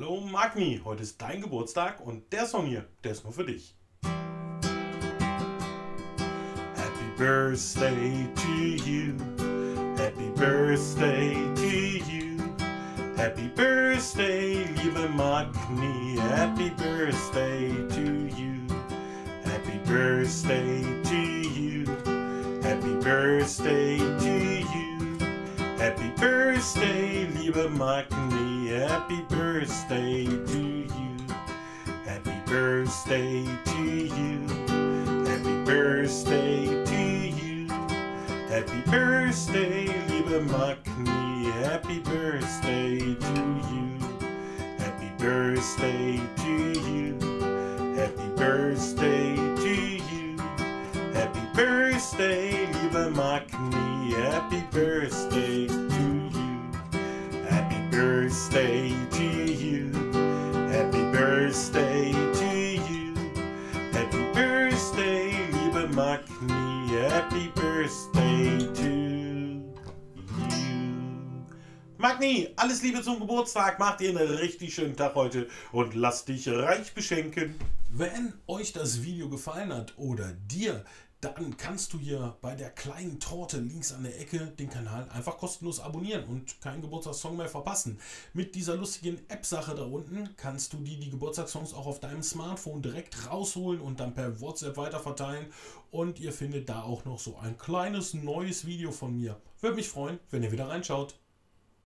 Hallo Magni, heute ist dein Geburtstag und der Song hier, der ist nur für dich. Happy Birthday to you, Happy Birthday to you, Happy Birthday, liebe Magni, Happy Birthday to you, Happy Birthday to you, Happy Birthday to you, Happy Birthday, liebe Magni. Happy birthday to you. Happy birthday to you. Happy birthday to you. Happy birthday, liebe Magni. Happy birthday to you. Happy birthday to you. Happy birthday to you. Happy birthday, liebe Magni. Happy birthday birthday to you. Happy birthday to you. Happy birthday, liebe Magni. Happy birthday to you. Magni, alles Liebe zum Geburtstag. Mach dir einen richtig schönen Tag heute und lass dich reich beschenken. Wenn euch das Video gefallen hat oder dir dann kannst du hier bei der kleinen Torte links an der Ecke den Kanal einfach kostenlos abonnieren und keinen Geburtstagssong mehr verpassen. Mit dieser lustigen App-Sache da unten kannst du dir die Geburtstagssongs auch auf deinem Smartphone direkt rausholen und dann per WhatsApp weiterverteilen. Und ihr findet da auch noch so ein kleines neues Video von mir. Würde mich freuen, wenn ihr wieder reinschaut.